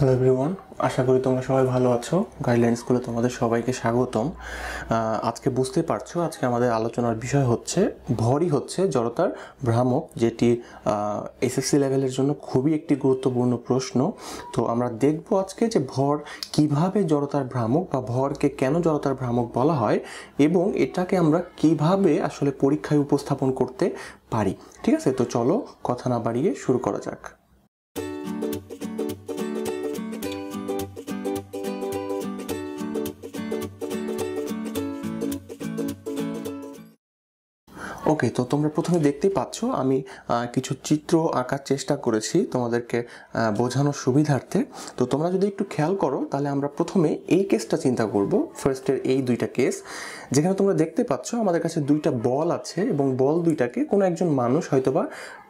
Hello everyone আশা করি তোমরা সবাই ভালো আছো। গাইডলাইন স্কুলে তোমাদের সবাইকে স্বাগতম। আজকে বুঝতে পারছ, আজকে আমাদের আলোচনার বিষয় হচ্ছে, ভরই হচ্ছে জড়তার ভ্রামক, যেটি এসএসসি লেভেলের জন্য খুবই একটি গুরুত্বপূর্ণ প্রশ্ন। তো আমরা দেখব আজকে যে ভর কীভাবে জড়তার ভ্রামক বা ভরকে কেন জড়তার ভ্রামক বলা হয় এবং এটাকে আমরা কীভাবে আসলে পরীক্ষায় উপস্থাপন করতে পারি। ঠিক আছে? তো চলো, কথা না বাড়িয়ে শুরু করা যাক। ওকে তো তোমরা প্রথমে দেখতেই পাচ্ছ, আমি কিছু চিত্র আঁকার চেষ্টা করেছি তোমাদেরকে বোঝানোর সুবিধার্থে। তো তোমরা যদি একটু খেয়াল করো, তাহলে আমরা প্রথমে এই কেসটা চিন্তা করব। ফার্স্টের এই দুইটা কেস, যেখানে তোমরা দেখতে পাচ্ছ আমাদের কাছে দুইটা বল আছে এবং বল দুইটাকে কোনো একজন মানুষ হয়তোবা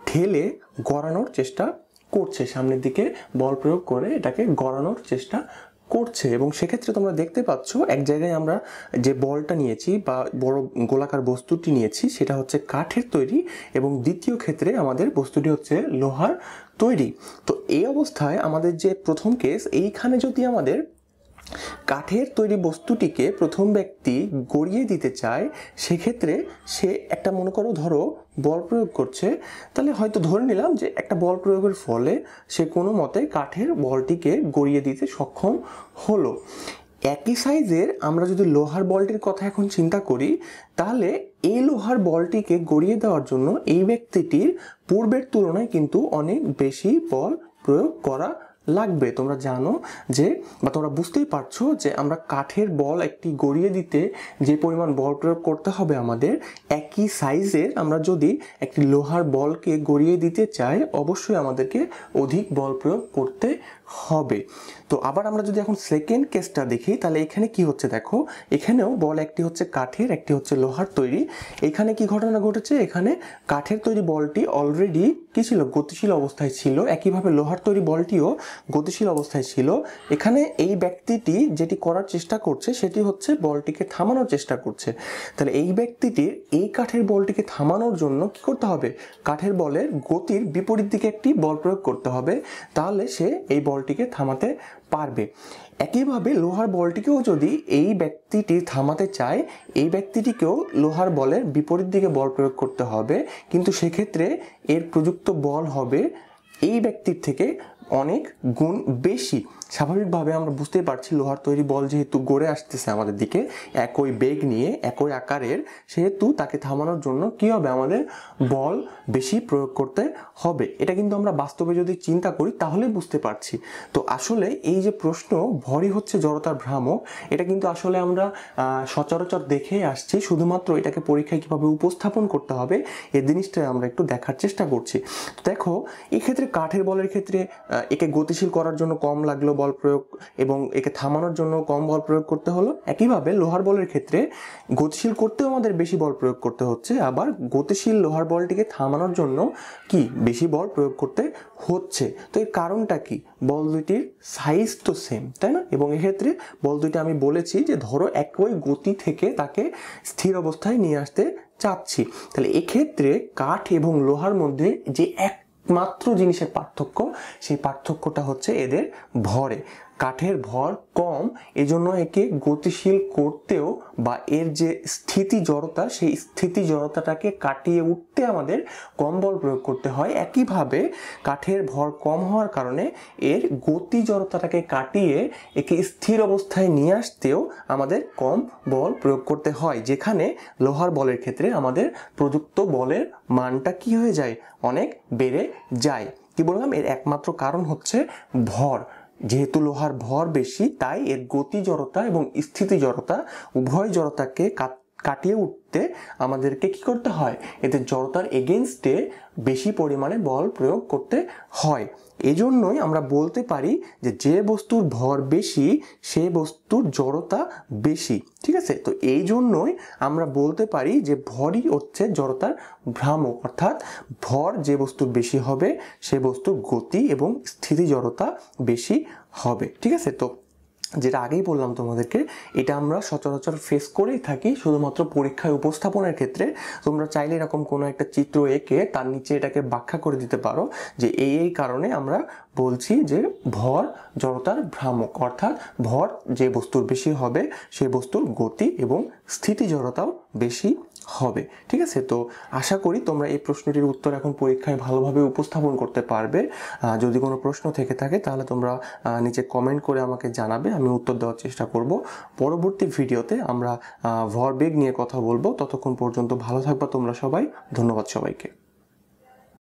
ঠেলে গড়ানোর চেষ্টা করছে। সামনের দিকে বল প্রয়োগ করে এটাকে গড়ানোর চেষ্টা করছে এবং সেক্ষেত্রে তোমরা দেখতে পাচ্ছ, এক জায়গায় আমরা যে বলটা নিয়েছি বা বড় গোলাকার বস্তুটি নিয়েছি, সেটা হচ্ছে কাঠের তৈরি এবং দ্বিতীয় ক্ষেত্রে আমাদের বস্তুটি হচ্ছে লোহার তৈরি। তো এই অবস্থায় আমাদের যে প্রথম কেস এইখানে যদি আমাদের কাঠের তৈরি বস্তুটিকে প্রথম ব্যক্তি গড়িয়ে দিতে চায়, সেক্ষেত্রে সে একটা, মনে করো, ধরো, বল প্রয়োগ করছে। তাহলে হয়তো ধরে নিলাম যে একটা বল প্রয়োগের ফলে সে কোনো মতে কাঠের বলটিকে গড়িয়ে দিতে সক্ষম হলো। একই সাইজের আমরা যদি লোহার বলটির কথা এখন চিন্তা করি, তাহলে এই লোহার বলটিকে গড়িয়ে দেওয়ার জন্য এই ব্যক্তিটির পূর্বের তুলনায় কিন্তু অনেক বেশি বল প্রয়োগ করা লাগবে, তোমরা জানো যে বা তোমরা বুঝতেই পারছ যে আমরা কাঠের বল একটি গড়িয়ে দিতে যে পরিমাণ বল প্রয়োগ করতে হবে আমাদের, একই সাইজের আমরা যদি একটি লোহার বলকে গড়িয়ে দিতে চাই, অবশ্যই আমাদেরকে অধিক বল প্রয়োগ করতে হবে। তো আবার আমরা যদি এখন সেকেন্ড কেসটা দেখি, তাহলে এখানে কি হচ্ছে দেখো, এখানেও বল একটি হচ্ছে কাঠের, একটি হচ্ছে লোহার তৈরি। এখানে কি ঘটনা ঘটেছে? এখানে কাঠের তৈরি বলটি অলরেডি কি ছিল? গতিশীল অবস্থায় ছিল। একইভাবে লোহার তৈরি বলটিও গতিশীল অবস্থায় ছিল। এখানে এই ব্যক্তিটি যেটি করার চেষ্টা করছে, সেটি হচ্ছে বলটিকে থামানোর চেষ্টা করছে। তাহলে এই ব্যক্তিটির এই কাঠের বলটিকে থামানোর জন্য কি করতে হবে? কাঠের বলের গতির বিপরীত দিকে একটি বল প্রয়োগ করতে হবে, তাহলে সে এই বলটিকে থামাতে পারবে। একইভাবে লোহার বলটিকেও যদি এই ব্যক্তিটি থামাতে চায়, এই ব্যক্তিটিকেও লোহার বলের বিপরীত দিকে বল প্রয়োগ করতে হবে। কিন্তু সেক্ষেত্রে এর প্রযুক্ত বল হবে এই ব্যক্তির থেকে অনেক গুণ বেশি। স্বাভাবিকভাবে আমরা বুঝতেই পারছি লোহার তৈরি বল যেহেতু গড়ে আসতেছে আমাদের দিকে, একই বেগ নিয়ে, একই আকারের, সেহেতু তাকে থামানোর জন্য কি হবে? আমাদের বল বেশি প্রয়োগ করতে হবে। এটা কিন্তু আমরা বাস্তবে যদি চিন্তা করি তাহলে বুঝতে পারছি। তো আসলে এই যে প্রশ্ন, ভরই হচ্ছে জড়তার ভ্রামক, এটা কিন্তু আসলে আমরা সচরাচর দেখেই আসছি। শুধুমাত্র এটাকে পরীক্ষায় কীভাবে উপস্থাপন করতে হবে এই জিনিসটা আমরা একটু দেখার চেষ্টা করছি। দেখো, এক্ষেত্রে কাঠের বলের ক্ষেত্রে একে গতিশীল করার জন্য কম লাগল বল প্রয়োগ এবং একে থামানোর জন্য কম বল প্রয়োগ করতে হলো। একইভাবে লোহার বলের ক্ষেত্রে গতিশীল করতেও আমাদের বেশি বল প্রয়োগ করতে হচ্ছে। আবার গতিশীল লোহার বলটিকে থামানোর জন্য কি? বেশি বল প্রয়োগ করতে হচ্ছে। তো এর কারণটা কি? বল দুইটির সাইজ তো সেম তাই না? এবং এক্ষেত্রে বল দুইটি আমি বলেছি যে ধরো একই গতি থেকে তাকে স্থির অবস্থায় নিয়ে আসতে চাচ্ছি। তাহলে এক্ষেত্রে কাঠ এবং লোহার মধ্যে যে এক মাত্র জিনিসের পার্থক্য সেই পার্থক্যটা হচ্ছে এদের ভরে। কাঠের ভর কম, এজন্য একে গতিশীল করতেও বা এর যে স্থিতি জড়তা সেই স্থিতি জড়তাটাকে কাটিয়ে উঠতে আমাদের কম বল প্রয়োগ করতে হয়। একইভাবে কাঠের ভর কম হওয়ার কারণে এর গতি জড়তাটাকে কাটিয়ে একে স্থির অবস্থায় নিয়ে আসতেও আমাদের কম বল প্রয়োগ করতে হয়, যেখানে লোহার বলের ক্ষেত্রে আমাদের প্রযুক্ত বলের মানটা কি হয়ে যায়? অনেক বেড়ে যায়। কি বললাম? এর একমাত্র কারণ হচ্ছে ভর। যেহেতু লোহার ভর বেশি তাই এর গতি জড়তা এবং স্থিতি জড়তা উভয় জড়তাকে কাট- কাটিয়ে উঠতে আমাদেরকে কি করতে হয়? এতে জড়তার এগেনস্টে বেশি পরিমাণে বল প্রয়োগ করতে হয়। এজন্যই আমরা বলতে পারি যে যে বস্তুর ভর বেশি, সে বস্তুর জড়তা বেশি। ঠিক আছে? তো এই জন্যই আমরা বলতে পারি যে ভরই হচ্ছে জড়তার ভ্রামক। অর্থাৎ ভর যে বস্তুর বেশি হবে, সে বস্তুর গতি এবং স্থিতি জড়তা বেশি হবে। ঠিক আছে? তো যেটা আগেই বললাম তোমাদেরকে, এটা আমরা সচরাচর ফেস করেই থাকি, শুধুমাত্র পরীক্ষায় উপস্থাপনের ক্ষেত্রে। তোমরা চাইলে এরকম কোনো একটা চিত্র এঁকে তার নিচে এটাকে ব্যাখ্যা করে দিতে পারো যে এই এই কারণে আমরা বলছি যে ভর জড়তার ভ্রামক, অর্থাৎ ভর যে বস্তুর বেশি হবে সেই বস্তুর গতি এবং স্থিতি জড়তাও বেশি হবে, ঠিক আছে? তো আশা করি তোমরা এই প্রশ্নটির উত্তর এখন পরীক্ষায় ভালোভাবে উপস্থাপন করতে পারবে। যদি কোনো প্রশ্ন থেকে থাকে, তাহলে তোমরা নিচে কমেন্ট করে আমাকে জানাবে, আমি উত্তর দেওয়ার চেষ্টা করব। পরবর্তী ভিডিওতে আমরা ভরবেগ নিয়ে কথা বলব। ততক্ষণ পর্যন্ত ভালো থাকবা তোমরা সবাই। ধন্যবাদ সবাইকে।